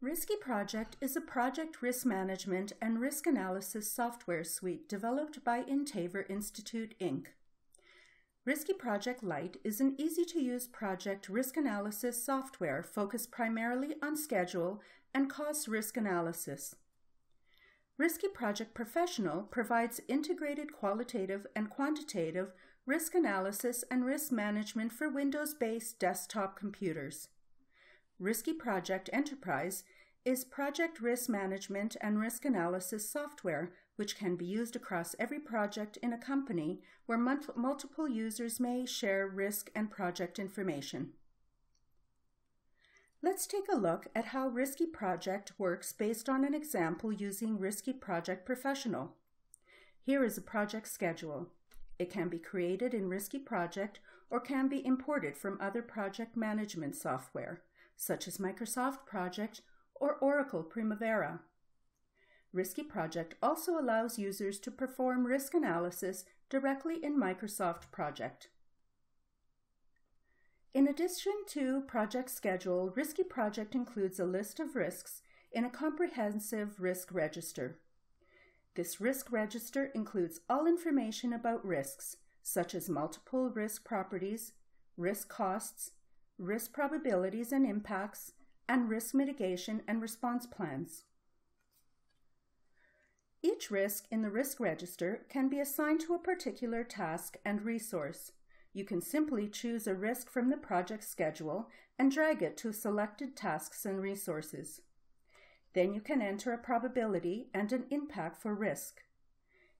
Risky Project is a project risk management and risk analysis software suite developed by Intaver Institute, Inc. Risky Project Lite is an easy to use project risk analysis software focused primarily on schedule and cost risk analysis. Risky Project Professional provides integrated qualitative and quantitative risk analysis and risk management for Windows based desktop computers. Risky Project Enterprise is project risk management and risk analysis software, which can be used across every project in a company where multiple users may share risk and project information. Let's take a look at how Risky Project works based on an example using Risky Project Professional. Here is a project schedule. It can be created in Risky Project or can be imported from other project management software such as Microsoft Project or Oracle Primavera. Risky Project also allows users to perform risk analysis directly in Microsoft Project. In addition to project schedule, Risky Project includes a list of risks in a comprehensive risk register. This risk register includes all information about risks, such as multiple risk properties, risk costs, risk probabilities and impacts, and risk mitigation and response plans. Each risk in the risk register can be assigned to a particular task and resource. You can simply choose a risk from the project schedule and drag it to selected tasks and resources. Then you can enter a probability and an impact for risk.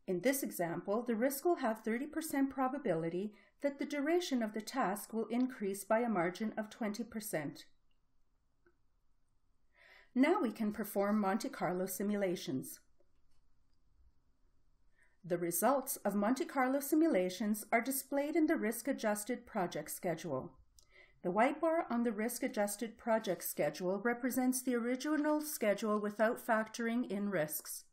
In this example, the risk will have 30% probability that the duration of the task will increase by a margin of 20%. Now we can perform Monte Carlo simulations. The results of Monte Carlo simulations are displayed in the risk-adjusted project schedule. The white bar on the risk-adjusted project schedule represents the original schedule without factoring in risks.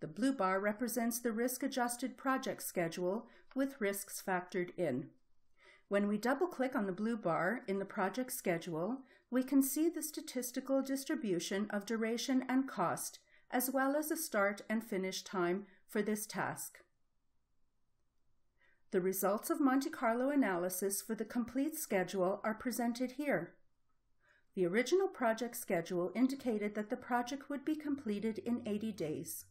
The blue bar represents the risk-adjusted project schedule with risks factored in. When we double-click on the blue bar in the project schedule, we can see the statistical distribution of duration and cost, as well as the start and finish time for this task. The results of Monte Carlo analysis for the complete schedule are presented here. The original project schedule indicated that the project would be completed in 80 days.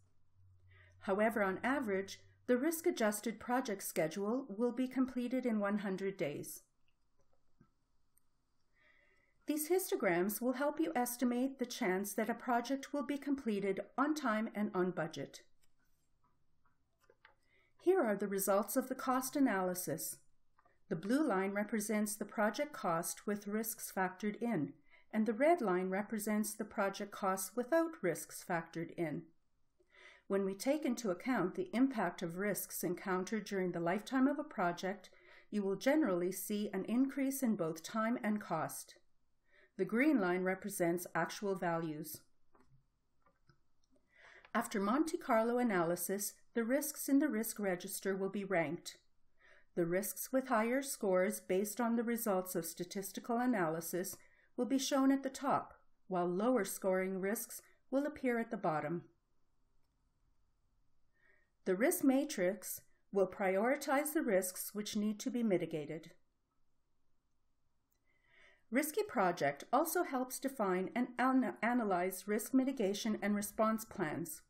However, on average, the risk-adjusted project schedule will be completed in 100 days. These histograms will help you estimate the chance that a project will be completed on time and on budget. Here are the results of the cost analysis. The blue line represents the project cost with risks factored in, and the red line represents the project cost without risks factored in. When we take into account the impact of risks encountered during the lifetime of a project, you will generally see an increase in both time and cost. The green line represents actual values. After Monte Carlo analysis, the risks in the risk register will be ranked. The risks with higher scores based on the results of statistical analysis will be shown at the top, while lower scoring risks will appear at the bottom. The risk matrix will prioritize the risks which need to be mitigated. Risky Project also helps define and an analyze risk mitigation and response plans.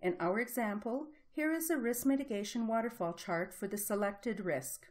In our example, here is a risk mitigation waterfall chart for the selected risk.